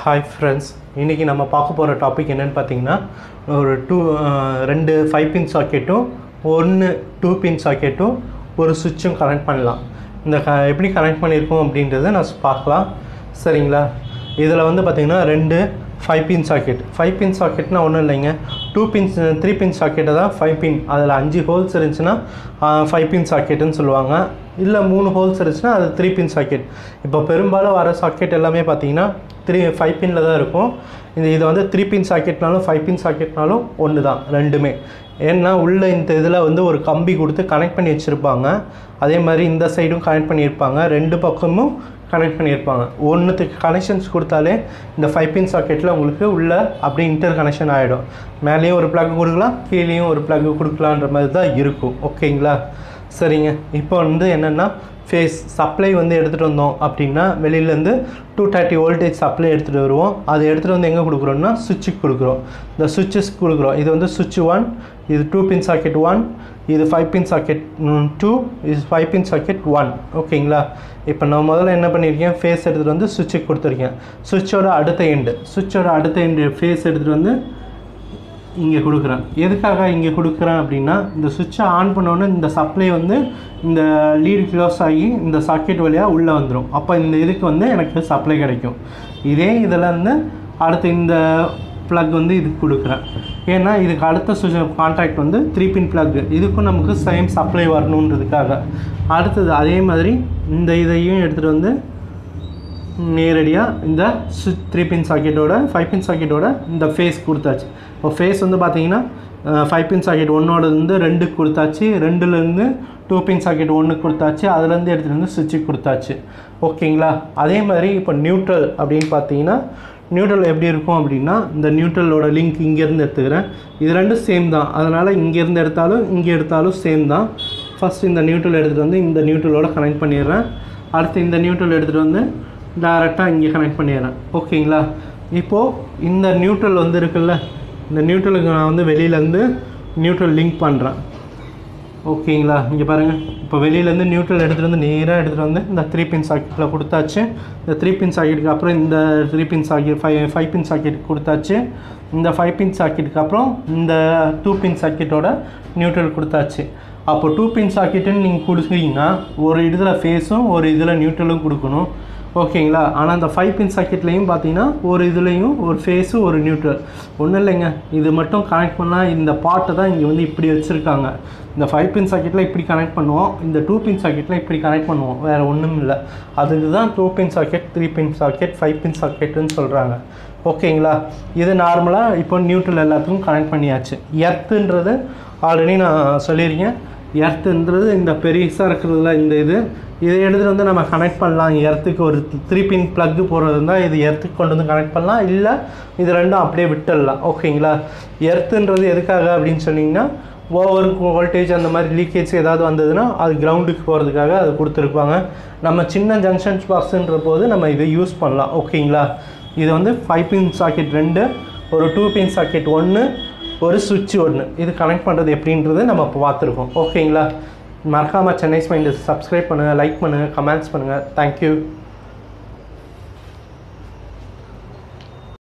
Hi friends இன்றைக்கி நம்ம பார்க்க போகிற டாபிக் என்னென்னு பார்த்தீங்கன்னா ஒரு டூ ரெண்டு ஃபைவ் பின் சாக்கெட்டும் ஒன்று டூ பின் சாக்கெட்டும் ஒரு சுவிட்சும் கனெக்ட் பண்ணலாம். இந்த க எப்படி கனெக்ட் பண்ணியிருக்கோம் அப்படின்றத நான் பார்க்கலாம். சரிங்களா? இதில் வந்து பார்த்திங்கன்னா ரெண்டு five pin socket five pin சாக்கெட்னால் ஒன்றும் இல்லைங்க. டூ பின்ஸ் த்ரீ பின் சாக்கெட்டை தான் ஃபைவ் பின் அதில் அஞ்சு ஹோல்ஸ் இருந்துச்சுன்னா ஃபைவ் பின் சாக்கெட்டுன்னு சொல்லுவாங்க. இல்லை மூணு ஹோல்ஸ் இருந்துச்சுன்னா அது த்ரீ பின் சாக்கெட் இப்போ பெரும்பாலும் வர சாக்கெட் எல்லாமே பார்த்தீங்கன்னா த்ரீ ஃபைவ் பின்னில் தான் இருக்கும். இது இது வந்து த்ரீ பின் சாக்கெட்னாலும் ஃபைவ் பின் சாக்கெட்னாலும் ஒன்று தான் ரெண்டுமே. ஏன்னா உள்ளே இந்த இதில் வந்து ஒரு கம்பி கொடுத்து கனெக்ட் பண்ணி வச்சுருப்பாங்க. அதே மாதிரி இந்த சைடும் கனெக்ட் பண்ணியிருப்பாங்க. ரெண்டு பக்கமும் கனெக்ட் பண்ணியிருப்பாங்க. ஒன்றுத்துக்கு கனெக்ஷன்ஸ் கொடுத்தாலே இந்த ஃபைவ் பின் சாக்கெட்டில் உங்களுக்கு உள்ளே அப்படியே இன்டர் கனெக்ஷன் ஆகிடும் மேலேயும் ஒரு ப்ளக் கொடுக்கலாம் கீழேயும் ஒரு ப்ளக் கொடுக்கலான்ற மாதிரி தான் இருக்கும். ஓகேங்களா சரிங்க. இப்போ வந்து என்னென்னா ஃபேஸ் சப்ளை வந்து எடுத்துகிட்டு வந்தோம் அப்படின்னா வெளியிலேருந்து டூ தேர்ட்டி வோல்டேஜ் சப்ளை எடுத்துகிட்டு வருவோம். அதை எடுத்துகிட்டு வந்து எங்கே கொடுக்குறோம்னா சுவிட்சுக்கு கொடுக்குறோம். இந்த சுவிட்சஸ் கொடுக்குறோம். இது வந்து சுவிட்ச் ஒன் இது டூ பின் சாக்கெட் ஒன் இது ஃபைவ் பின் சாக்கெட் டூ இது ஃபைவ் பின் சாக்கெட் ஒன் ஓகேங்களா இப்போ நான் முதல்ல என்ன பண்ணியிருக்கேன்? ஃபேஸ் எடுத்துகிட்டு வந்து சுவிட்சுக்கு கொடுத்துருக்கேன். சுவிட்சோட அடுத்த எண்டு சுவிட்சோட அடுத்த எண்டு ஃபேஸ் எடுத்துகிட்டு வந்து இங்கே கொடுக்குறேன். எதுக்காக இங்கே கொடுக்குறேன் அப்படின்னா இந்த சுவிட்சை ஆன் பண்ணோன்னே இந்த சப்ளை வந்து இந்த லீடு க்ளோஸ் ஆகி இந்த சாக்கெட் வழியாக உள்ளே வந்துடும் அப்போ இந்த இதுக்கு வந்து எனக்கு சப்ளை கிடைக்கும். இதே இதில் வந்து அடுத்து இந்த ப்ளக் வந்து இதுக்கு கொடுக்குறேன். ஏன்னா இதுக்கு அடுத்த சுவிட்ச் கான்ட்ராக்ட் வந்து த்ரீ பின் ப்ளக் இதுக்கும் நமக்கு சேம் சப்ளை வரணுன்றதுக்காக. அடுத்தது அதே மாதிரி இந்த இதையும் எடுத்துகிட்டு வந்து நேரடியாக இந்த சுவிட்ச் த்ரீ பின் சாக்கெட்டோட ஃபைவ் பின் சாக்கெட்டோட இந்த ஃபேஸ் கொடுத்தாச்சு. இப்போ ஃபேஸ் வந்து பார்த்தீங்கன்னா ஃபைவ் பின் சாக்கெட் ஒன்னோடருந்து ரெண்டுக்கு கொடுத்தாச்சு. ரெண்டுலேருந்து டூ பின் சாக்கெட் ஒன்று கொடுத்தாச்சு. அதுலேருந்து எடுத்துகிட்டு வந்து சுவிட்சுக்கு கொடுத்தாச்சு. ஓகேங்களா? அதே மாதிரி இப்போ நியூட்ரல் அப்படின்னு பார்த்தீங்கன்னா நியூட்ரல் எப்படி இருக்கும் அப்படின்னா இந்த நியூட்ரலோட லிங்க் இங்கேருந்து எடுத்துக்கிறேன். இது ரெண்டும் சேம் தான். அதனால் இங்கேருந்து எடுத்தாலும் இங்கே எடுத்தாலும் சேம் தான். ஃபஸ்ட் இந்த நியூட்ரல் எடுத்துகிட்டு வந்து இந்த நியூட்ரலோட கனெக்ட் பண்ணிடுறேன். அடுத்து இந்த நியூட்ரல் எடுத்துகிட்டு வந்து டேரெக்டாக இங்கே கனெக்ட் பண்ணிடுறேன். ஓகேங்களா இப்போது இந்த நியூட்ரல் வந்து இருக்குல்ல இந்த நியூட்ரலுக்கு நான் வந்து வெளியிலேருந்து நியூட்ரல் லிங்க் பண்ணுறேன் ஓகேங்களா இங்கே பாருங்கள் இப்போ வெளியிலேருந்து நியூட்ரல் எடுத்துகிட்டு வந்து நேராக எடுத்துகிட்டு வந்து இந்த த்ரீ பின் சாக்கெட்டில் கொடுத்தாச்சு. இந்த த்ரீ பின் சாக்கெட்டுக்கு அப்புறம் இந்த three pin socket five five pin socket கொடுத்தாச்சு. இந்த ஃபைவ் பின் சாக்கெட்டுக்கு அப்புறம் இந்த டூ பின் சாக்கெட்டோட நியூட்ரல் கொடுத்தாச்சு. அப்போ டூ பின் சாக்கெட்டுன்னு நீங்கள் கொடுக்குறீங்கன்னா ஒரு இதில் ஃபேஸும் ஒரு இதில் நியூட்ரலும் கொடுக்கணும். ஓகேங்களா? ஆனால் அந்த ஃபைவ் பின் சாக்கெட்லேயும் பார்த்தீங்கன்னா ஒரு இதுலேயும் ஒரு ஃபேஸு ஒரு நியூட்ரல் ஒன்றும் இல்லைங்க. இது மட்டும் கனெக்ட் பண்ணால் இந்த பாட்டை தான் இங்கே வந்து இப்படி வச்சுருக்காங்க. இந்த ஃபைவ் பின் சாக்கெட்டில் இப்படி கனெக்ட் பண்ணுவோம். இந்த டூ பின் சாக்கெட்டில் இப்படி கனெக்ட் பண்ணுவோம். வேறு ஒன்றும் இல்லை. அதுக்கு தான் two pin socket three pin socket five pin சாக்கெட்டுன்னு சொல்கிறாங்க ஓகேங்களா? இது நார்மலாக இப்போ நியூட்ரல் எல்லாத்துக்கும் கனெக்ட் பண்ணியாச்சு. எர்த்துன்றது ஆல்ரெடி நான் சொல்லியிருக்கேன். எர்த்துன்றது இந்த பெருசாக இருக்கிறதுல இந்த இது. இதை எடுத்துகிட்டு வந்து நம்ம கனெக்ட் பண்ணலாம். எர்த்துக்கு ஒரு த்ரீ பின் ப்ளக்கு போடுறது இருந்தால் இது எர்த்துக்கு கொண்டு வந்து கனெக்ட் பண்ணலாம். இல்லை இது ரெண்டும் அப்படியே விட்டுடலாம். ஓகேங்களா? எர்த்துன்றது எதுக்காக அப்படின்னு சொன்னிங்கன்னா ஓவர் வோல்டேஜ் அந்த மாதிரி லீக்கேஜ் ஏதாவது வந்ததுன்னா அது கிரவுண்டுக்கு போகிறதுக்காக அது கொடுத்துருப்பாங்க. நம்ம சின்ன ஜங்ஷன்ஸ் பாக்ஸுன்ற போது நம்ம இதை யூஸ் பண்ணலாம். ஓகேங்களா? இது வந்து ஃபைவ் பின் சாக்கெட் ரெண்டு ஒரு டூ பின் சாக்கெட் ஒன்று ஒரு சுவிட்ச் ஒன்று இது கனெக்ட் பண்ணுறது எப்படின்றது நம்ம இப்போ பார்த்துருக்கோம். ஓகேங்களா மறக்காமல் சென்னை ஸ்மைண்டு சப்ஸ்கிரைப் பண்ணுங்கள் லைக் பண்ணுங்கள் கமெண்ட்ஸ் பண்ணுங்கள் தேங்க்யூ